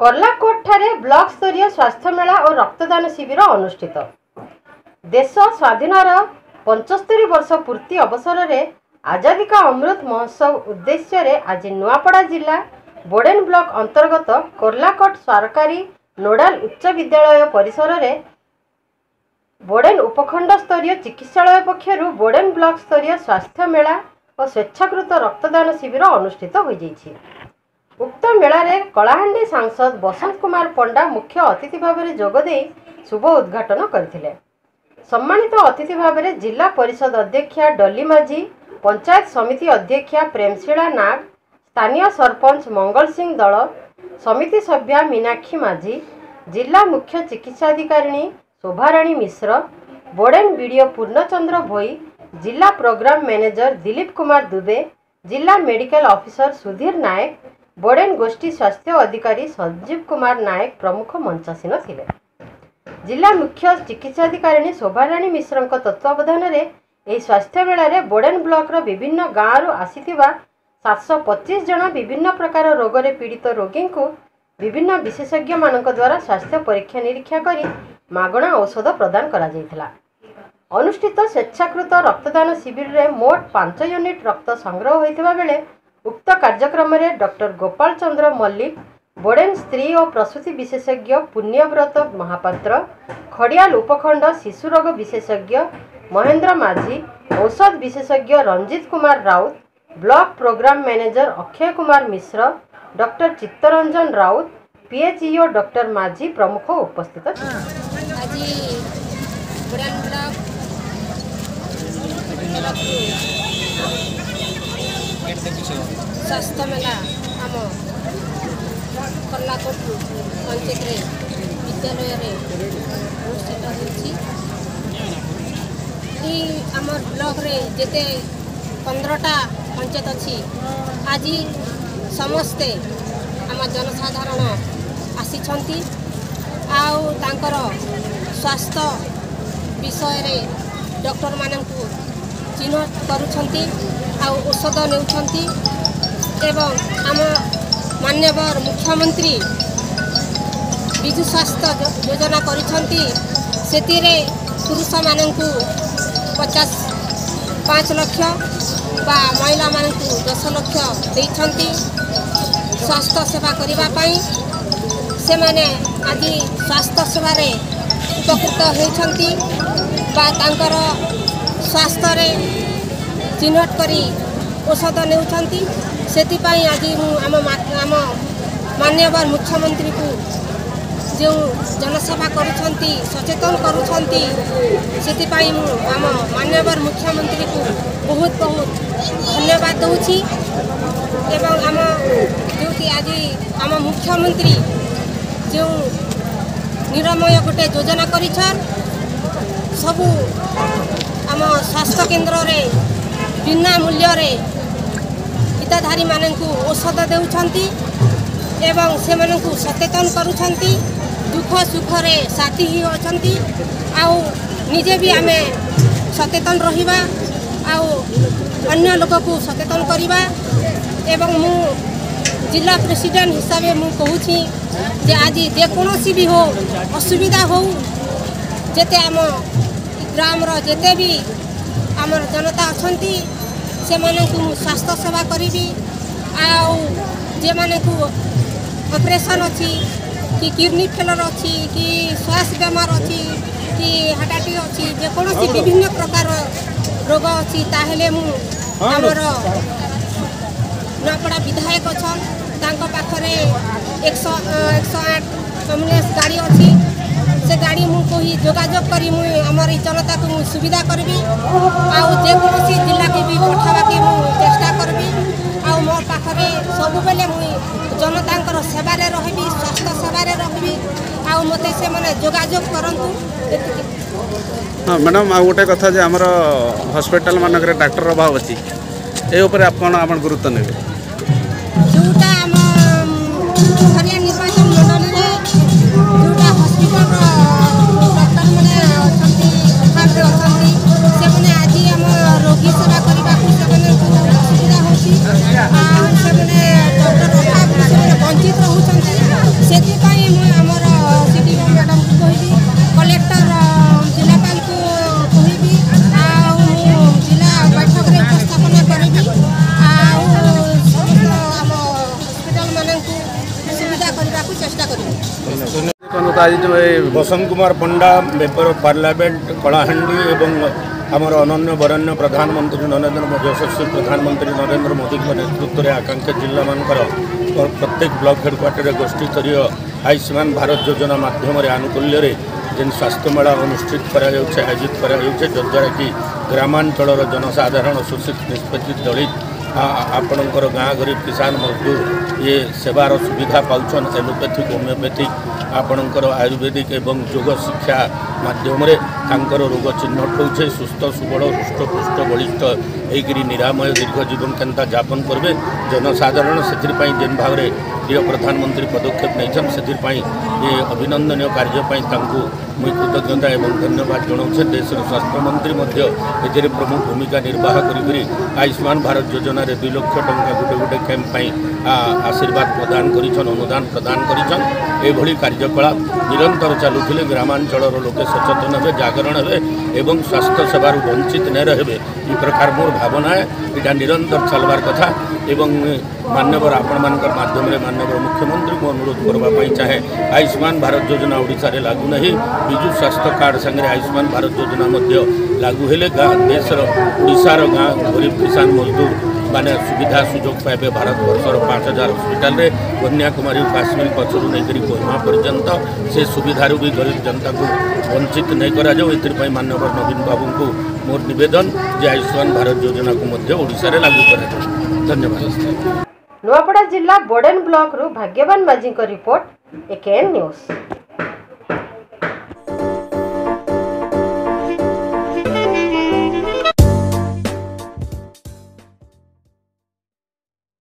କର୍ଲାକୋଟଠାରେ block ସ୍ତରୀୟ ସ୍ୱାସ୍ଥ୍ୟମେଳା ଓ ରକ୍ତଦାନ ଶିବିର ଅନୁଷ୍ଠିତ। ଦେଶ ସ୍ୱାଧୀନର ପଞ୍ଚସ୍ତରୀ ବର୍ଷ ପୂର୍ତ୍ତି ଅବସରରେ ଆଜାଦୀ କା ଅମୃତ ମହୋତ୍ସବ ଉଦ୍ଦେଶ୍ୟରେ ଆଜି ନୂଆପଡ଼ା ଜିଲ୍ଲା ବୋଡେନ ବ୍ଲକ ଅନ୍ତର୍ଗତ କର୍ଲାକୋଟ ସରକାରୀ ନୋଡାଲ ଉଚ୍ଚ ବିଦ୍ୟାଳୟ ପରିସରରେ ବୋଡେନ ଉପଖଣ୍ଡ ସ୍ତରୀୟ ଚିକିତ୍ସାଳୟ ପକ୍ଷରୁ ବୋଡେନ ବ୍ଲକ ସ୍ତରୀୟ ସ୍ୱାସ୍ଥ୍ୟ ମେଳା ଓ ସ୍ୱେଚ୍ଛାକୃତ ରକ୍ତଦାନ ଶିବିର ଅନୁଷ୍ଠିତ ହୋଇଯାଇଛି। ଉକ୍ତ ମେଳାରେ କଳାହାଣ୍ଡି ସାଂସଦ ବସନ୍ତ କୁମାର ପଣ୍ଡା ମୁଖ୍ୟ ଅତିଥି ଭାବରେ ଯୋଗଦେଇ ଶୁଭ ଉଦ୍ଘାଟନ କରିଥିଲେ। ସମ୍ମାନିତ ଅତିଥି ଭାବରେ ଜିଲ୍ଲା ପରିଷଦ ଅଧ୍ୟକ୍ଷା ଡଲି ମାଝୀ ପଞ୍ଚାୟତ ସମିତି ଅଧ୍ୟକ୍ଷା ପ୍ରେମଶିଳା ନାଗ ସ୍ଥାନୀୟ ସରପଞ୍ଚ ମଙ୍ଗଳ ସିଂ ଦଳ ସମିତି ସଭ୍ୟା ମୀନାକ୍ଷୀ ମାଝୀ ଜିଲ୍ଲା ମୁଖ୍ୟ ଚିକିତ୍ସାଧିକାରିଣୀ ଶୋଭାରାଣୀ ମିଶ୍ର ବୋଡେନ ବିଡ଼ିଓ ପୂର୍ଣ୍ଣଚନ୍ଦ୍ର ଭୋଇ ଜିଲ୍ଲା ପ୍ରୋଗ୍ରାମ ମ୍ୟାନେଜର ଦିଲ୍ଲୀପ କୁମାର ଦୁବେ ଜିଲ୍ଲା ମେଡିକାଲ ଅଫିସର ସୁଧୀର ନାୟକ ବୋଡେନ ଗୋଷ୍ଠୀ ସ୍ୱାସ୍ଥ୍ୟ ଅଧିକାରୀ ସଞ୍ଜୀବ କୁମାର ନାୟକ ପ୍ରମୁଖ ମଞ୍ଚାସୀନ ଥିଲେ। ଜିଲ୍ଲା ମୁଖ୍ୟ ଚିକିତ୍ସାଧିକାରିଣୀ ଶୋଭାରାଣୀ ମିଶ୍ରଙ୍କ ତତ୍ତ୍ୱାବଧାନରେ ଏହି ସ୍ୱାସ୍ଥ୍ୟ ମେଳାରେ ବୋଡେନ ବ୍ଲକର ବିଭିନ୍ନ ଗାଁରୁ ଆସିଥିବା ସାତଶହ ପଚିଶ ଜଣ ବିଭିନ୍ନ ପ୍ରକାର ରୋଗରେ ପୀଡ଼ିତ ରୋଗୀଙ୍କୁ ବିଭିନ୍ନ ବିଶେଷଜ୍ଞମାନଙ୍କ ଦ୍ୱାରା ସ୍ୱାସ୍ଥ୍ୟ ପରୀକ୍ଷା ନିରୀକ୍ଷା କରି ମାଗଣା ଔଷଧ ପ୍ରଦାନ କରାଯାଇଥିଲା। ଅନୁଷ୍ଠିତ ସ୍ୱେଚ୍ଛାକୃତ ରକ୍ତଦାନ ଶିବିରରେ ମୋଟ ପାଞ୍ଚ ୟୁନିଟ୍ ରକ୍ତ ସଂଗ୍ରହ ହୋଇଥିବା ବେଳେ ଉକ୍ତ କାର୍ଯ୍ୟକ୍ରମରେ ଡକ୍ଟର ଗୋପାଳ ଚନ୍ଦ୍ର ମଲ୍ଲିକ ବୋଡେନ ସ୍ତ୍ରୀ ଓ ପ୍ରସୂତି ବିଶେଷଜ୍ଞ ପୁଣ୍ୟବ୍ରତ ମହାପାତ୍ର ଖଡ଼ିଆଲ ଉପଖଣ୍ଡ ଶିଶୁ ରୋଗ ବିଶେଷଜ୍ଞ ମହେନ୍ଦ୍ର ମାଝୀ ଔଷଧ ବିଶେଷଜ୍ଞ Ranjit Kumar Rout block programme manager Akshay Kumar Mishra doctor Chittaranjan Rout PHEO doctor Majhi ପ୍ରମୁଖ ଉପସ୍ଥିତ ଥିଲେ ଆଜି ବୁଡ଼ାନ ବ୍ଲକ ତରଫରୁ ସ୍ୱାସ୍ଥ୍ୟ ମେଳା ଆମ କର୍ଣ୍ଣାକଟ ପଞ୍ଚାୟତରେ ବିଦ୍ୟାଳୟରେ ଅନୁଷ୍ଠିତ ହେଉଛି। ଏଇ ଆମ ବ୍ଲକରେ ଯେତେ ପନ୍ଦରଟା ପଞ୍ଚାୟତ ଅଛି ଆଜି ସମସ୍ତେ ଆମ ଜନସାଧାରଣ ଆସିଛନ୍ତି। ଆଉ ତାଙ୍କର ସ୍ୱାସ୍ଥ୍ୟ ବିଷୟରେ ଡକ୍ଟରମାନଙ୍କୁ ଚିହ୍ନଟ କରୁଛନ୍ତି। ଆଉ ଔଷଧ ନେଉଛନ୍ତି ଏବଂ ଆମ ମାନ୍ୟବର ମୁଖ୍ୟମନ୍ତ୍ରୀ ବିଜୁ ସ୍ୱାସ୍ଥ୍ୟ ଯୋଜନା କରିଛନ୍ତି। ସେଥିରେ ପୁରୁଷମାନଙ୍କୁ ପଚାଶ ପାଞ୍ଚ ଲକ୍ଷ ବା ମହିଳାମାନଙ୍କୁ ଦଶ ଲକ୍ଷ ଦେଇଛନ୍ତି ସ୍ୱାସ୍ଥ୍ୟ ସେବା କରିବା ପାଇଁ। ସେମାନେ ଆଜି ସ୍ୱାସ୍ଥ୍ୟ ସେବାରେ ଉପକୃତ ହେଉଛନ୍ତି ବା ତାଙ୍କର ସ୍ୱାସ୍ଥ୍ୟରେ ଚିହ୍ନଟ କରି ଔଷଧ ନେଉଛନ୍ତି। ସେଥିପାଇଁ ଆଜି ମୁଁ ଆମ ମା- ଆମ ମାନ୍ୟବର ମୁଖ୍ୟମନ୍ତ୍ରୀକୁ ଯେଉଁ ଜନସେବା କରୁଛନ୍ତି ସଚେତନ କରୁଛନ୍ତି ସେଥିପାଇଁ ମୁଁ ଆମ ମାନ୍ୟବର ମୁଖ୍ୟମନ୍ତ୍ରୀକୁ ବହୁତ ବହୁତ ଧନ୍ୟବାଦ ଦେଉଛି। ଏବଂ ଆମ ଯେଉଁଠି ଆଜି ଆମ ମୁଖ୍ୟମନ୍ତ୍ରୀ ଯେଉଁ ନିରାମୟ ଗୋଟେ ଯୋଜନା କରିଛନ୍ ସବୁ ଆମ ସ୍ୱାସ୍ଥ୍ୟ କେନ୍ଦ୍ରରେ ବିନା ମୂଲ୍ୟରେ ହିତାଧାରୀମାନଙ୍କୁ ଔଷଧ ଦେଉଛନ୍ତି ଏବଂ ସେମାନଙ୍କୁ ସଚେତନ କରୁଛନ୍ତି ଦୁଃଖ ସୁଖରେ ସାଥୀ ହିଁ ଅଛନ୍ତି ଆଉ ନିଜେ ବି ଆମେ ସଚେତନ ରହିବା ଆଉ ଅନ୍ୟ ଲୋକକୁ ସଚେତନ କରିବା। ଏବଂ ମୁଁ ଜିଲ୍ଲା ପ୍ରେସିଡେଣ୍ଟ ହିସାବରେ ମୁଁ କହୁଛି ଯେ ଆଜି ଯେକୌଣସି ବି ହଉ ଅସୁବିଧା ହଉ ଯେତେ ଆମ ଗ୍ରାମର ଯେତେ ବି ଆମର ଜନତା ଅଛନ୍ତି ସେମାନଙ୍କୁ ମୁଁ ସ୍ୱାସ୍ଥ୍ୟ ସେବା କରିବି। ଆଉ ଯେମାନଙ୍କୁ ଅପରେସନ୍ ଅଛି କି କିଡ଼ନୀ ଫେଲର ଅଛି କି ଶ୍ୱାସ ବେମାର ଅଛି କି ହାର୍ଟାଟିକ୍ ଅଛି ଯେକୌଣସି ବିଭିନ୍ନ ପ୍ରକାର ରୋଗ ଅଛି ତାହେଲେ ମୁଁ ଆମର ନୂଆପଡ଼ା ବିଧାୟକ ଅଛନ୍। ତାଙ୍କ ପାଖରେ ଏକଶହ ଏକଶହ ଆଠ ଆମ୍ବୁଲାନ୍ସ ଗାଡ଼ି ଅଛି। से गाड़ी मुझे जोगाजोग करी मुझे जनता को सुविधा करी आकोसी जिला के भी पठावाके चेषा करी आो पाखे सबुबले मुई जनता सेवार रही स्वास्थ्य सेवार रही आते से जोगाजोग करूँ हाँ मैडम आ गोटे कथा जे आमर हस्पिटाल मानक डाक्टर अभाव अच्छी ये ए गुरुत्व ने ତ ଆଜି ଯେଉଁ ଏ Basant Kumar Panda member of parliament Kalahandi ଏବଂ ଆମର ଅନନ୍ୟ ବରଣ୍ୟ ପ୍ରଧାନମନ୍ତ୍ରୀ ନରେନ୍ଦ୍ର ମୋଦି ଯଶସ୍ୱୀ ପ୍ରଧାନମନ୍ତ୍ରୀ ନରେନ୍ଦ୍ର ମୋଦିଙ୍କ ନେତୃତ୍ୱରେ ଆକାଂକ୍ଷା ଜିଲ୍ଲାମାନଙ୍କର ପ୍ର- ପ୍ରତ୍ୟେକ ବ୍ଲକ ହେଡ଼କ୍ୱାର୍ଟରରେ ଗୋଷ୍ଠୀସ୍ତରୀୟ ଆୟୁଷ୍ମାନ ଭାରତ ଯୋଜନା ମାଧ୍ୟମରେ ଆନୁକୂଲ୍ୟରେ ଯେନ୍ ସ୍ୱାସ୍ଥ୍ୟମେଳା ଅନୁଷ୍ଠିତ କରାଯାଉଛି ଆୟୋଜିତ କରାଯାଉଛି ଯଦ୍ୱାରା କି ଗ୍ରାମାଞ୍ଚଳର ଜନସାଧାରଣ ଶୋଷିତ ନିଷ୍ପେଷିତ ଦଳିତ ଆ- ଆପଣଙ୍କର ଗାଁ ଗରିବ କିଷାନ ମଜଦୁର ଇଏ ସେବାର ସୁବିଧା ପାଉଛନ୍ ଏଲୋପାଥିକ୍ ହୋମିଓପାଥିକ୍ ଆପଣଙ୍କର ଆୟୁର୍ବେଦିକ ଏବଂ ଯୋଗ ଶିକ୍ଷା ମାଧ୍ୟମରେ ତାଙ୍କର ରୋଗ ଚିହ୍ନଟ ହେଉଛେ ସୁସ୍ଥ ସୁବଳ ହୃଷ୍ଟପୃଷ୍ଟ ବଳିଷ୍ଠ ହେଇକିରି ନିରାମୟ ଦୀର୍ଘ ଜୀବନ କେନ୍ତା ଯାପନ କରିବେ? ଜନସାଧାରଣ ସେଥିପାଇଁ ଯେନ୍ ଭାବରେ ପ୍ରିୟ ପ୍ରଧାନମନ୍ତ୍ରୀ ପଦକ୍ଷେପ ନେଇଛନ୍ ସେଥିପାଇଁ ଏ ଅଭିନନ୍ଦନୀୟ କାର୍ଯ୍ୟ ପାଇଁ ତାଙ୍କୁ ମୁଇଁ କୃତଜ୍ଞତା ଏବଂ ଧନ୍ୟବାଦ ଜଣାଉଛେ। ଦେଶର ସ୍ୱାସ୍ଥ୍ୟମନ୍ତ୍ରୀ ମଧ୍ୟ ଏଥିରେ ପ୍ରମୁଖ ଭୂମିକା ନିର୍ବାହ କରିକରି ଆୟୁଷ୍ମାନ ଭାରତ ଯୋଜନାରେ ଦୁଇ ଲକ୍ଷ ଟଙ୍କା ଗୋଟେ ଗୋଟେ କ୍ୟାମ୍ପ ପାଇଁ ଆ, ଆଶୀର୍ବାଦ ପ୍ରଦାନ କରିଛନ୍ ଅନୁଦାନ ପ୍ରଦାନ କରିଛନ୍ ଏଭଳି କାର୍ଯ୍ୟକଳାପ ନିରନ୍ତର ଚାଲୁଥିଲେ ଗ୍ରାମାଞ୍ଚଳର ଲୋକେ ସଚେତନ ହେବେ ଜାଗରଣ निराकरण हे एवं स्वास्थ्य सेवार वंचित न रहे ये प्रकार मोर भावना यहाँ निरंतर चलवार कथा एवं मान्यवर आपण मानम मध्यम मुख्यमंत्री को अनुरोध करवाई चाहे आयुष्मान भारत योजना ओडा लागू ना विजु स्वास्थ्य कार्ड सागर आयुष्मान भारत योजना लागू हेले गाँ देशर गाँ गरीब किसान मजदूर ମାନେ ସୁବିଧା ସୁଯୋଗ ପାଇବେ ଭାରତ ବର୍ଷର ପାଞ୍ଚ ହଜାର ହସ୍ପିଟାଲରେ। କନ୍ୟାକୁମାରୀ କାଶ୍ମୀର ପଛରୁ ନେଇକରି କୋହିମା ପର୍ଯ୍ୟନ୍ତ ସେ ସୁବିଧାରୁ ବି ଗରିବ ଜନତାକୁ ବଞ୍ଚିତ ନେଇ କରାଯାଉ। ଏଥିପାଇଁ ମାନ୍ୟବର ନବୀନ ବାବୁଙ୍କୁ ମୋର ନିବେଦନ ଯେ ଆୟୁଷ୍ମାନ ଭାରତ ଯୋଜନାକୁ ମଧ୍ୟ ଓଡ଼ିଶାରେ ଲାଗୁ କରାଯାଉ। ଧନ୍ୟବାଦ। ନୂଆପଡ଼ା ଜିଲ୍ଲା ବୋଡେନ ବ୍ଲକରୁ ଭାଗ୍ୟବାନ ମାଝୀଙ୍କ ରିପୋର୍ଟ ଏକେଏନ୍ ନ୍ୟୁଜ୍।